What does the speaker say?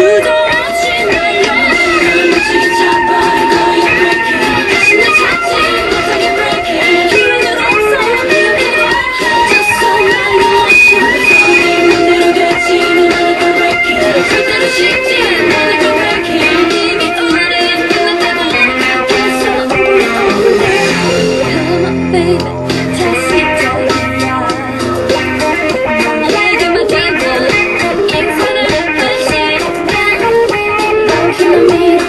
today. Thank you.